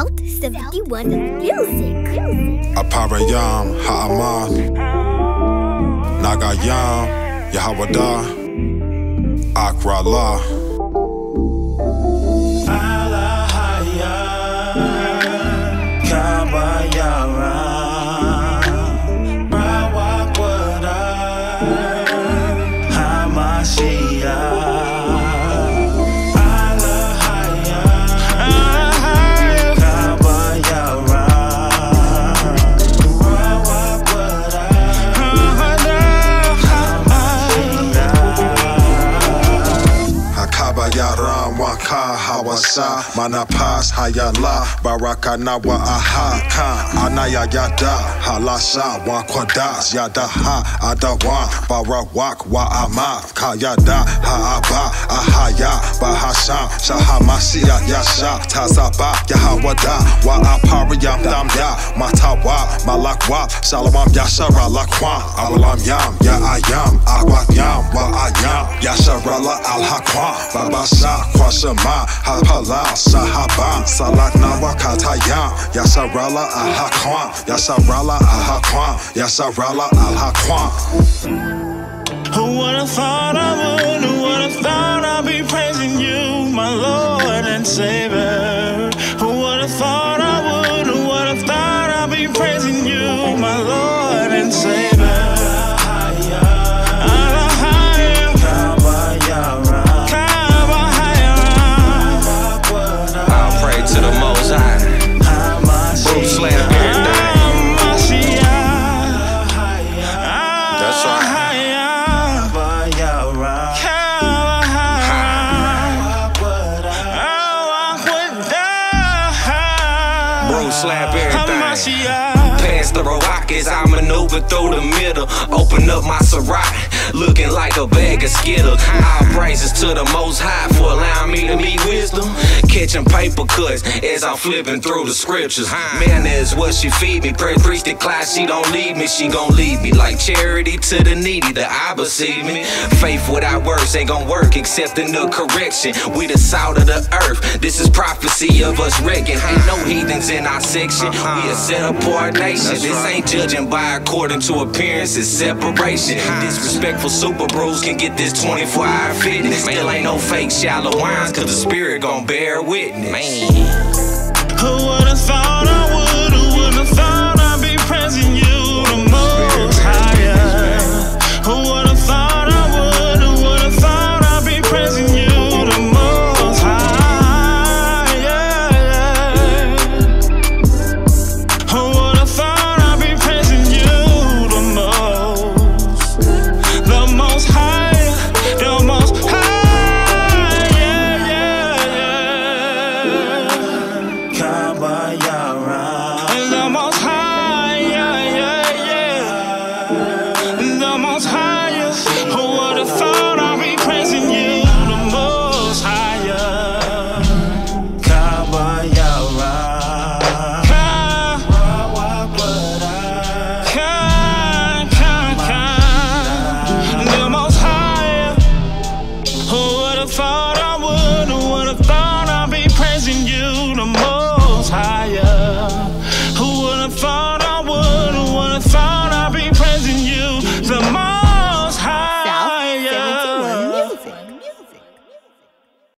South 71 Music. Aparayam, Ha'amah, Nagayam, Yahawada, Akrala. Waka Hawasa Manapas Hayala Baraka Nawa Aha Khan Anaya Yada Halasa Wakwadas Yada Ha Adawa Barawak Wa Ama Kayada Haaba Ahaya Bahasha Shahamasiya Yasha Tazaba Yahawada Wa Apariyam Damya Matawa Malakwa Salamam Yashara Lakwa Awalam Yam Ya Ayam Akwat Yam Wa Ayam Yasharala Al Hakwa Babasa Kwashama Hapala Sahaba Salak Nawa Katayam Yasarala Al Hakwa Yasarala Al Hakwa Yasarala Al Hakwa Who would have thought I would? Who would have thought I'd be praising you, my Lord and Savior? Slap everything. Past the rock as I maneuver through the middle. Open up my Ciroc, looking like a bag of Skittles. All praises to the Most High for allowing me to meet wisdom. Catching paper cuts as I'm flipping through the scriptures. Man is what she feed me. Pray, preach the class, she don't leave me. She gon' leave me like charity to the needy. The I receive me. Faith without works ain't gon' work except in the correction. We the salt of the earth. This is prophecy of us wrecking. Ain't no heathens in our section. We uh-huh. a set apart nation. This ain't judging by according to appearance, it's separation. Disrespectful super bros can get this 24 hour fitness. Still ain't no fake shallow wines, cause the spirit gon' bear witness. Man. Who would have thought